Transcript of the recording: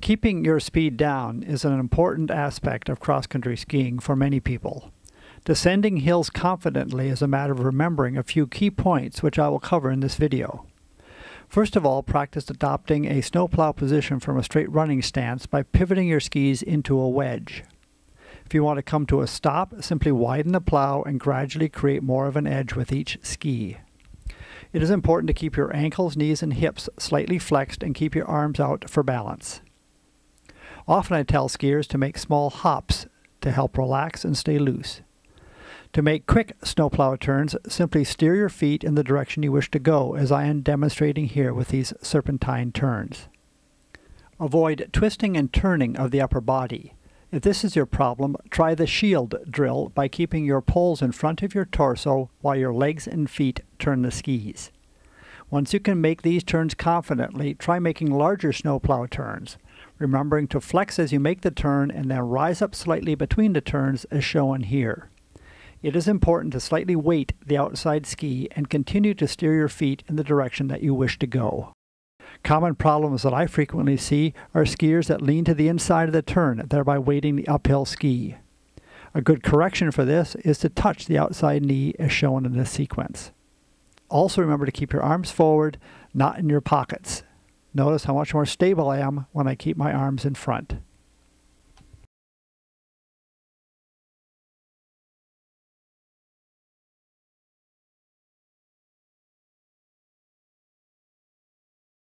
Keeping your speed down is an important aspect of cross country skiing for many people. Descending hills confidently is a matter of remembering a few key points which I will cover in this video. First of all, practice adopting a snowplow position from a straight running stance by pivoting your skis into a wedge. If you want to come to a stop, simply widen the plow and gradually create more of an edge with each ski. It is important to keep your ankles, knees, and hips slightly flexed and keep your arms out for balance. Often I tell skiers to make small hops to help relax and stay loose. To make quick snowplow turns, simply steer your feet in the direction you wish to go, as I am demonstrating here with these serpentine turns. Avoid twisting and turning of the upper body. If this is your problem, try the shield drill by keeping your poles in front of your torso while your legs and feet turn the skis. Once you can make these turns confidently, try making larger snowplow turns, remembering to flex as you make the turn and then rise up slightly between the turns as shown here. It is important to slightly weight the outside ski and continue to steer your feet in the direction that you wish to go. Common problems that I frequently see are skiers that lean to the inside of the turn, thereby weighting the uphill ski. A good correction for this is to touch the outside knee as shown in this sequence. Also remember to keep your arms forward, not in your pockets. Notice how much more stable I am when I keep my arms in front.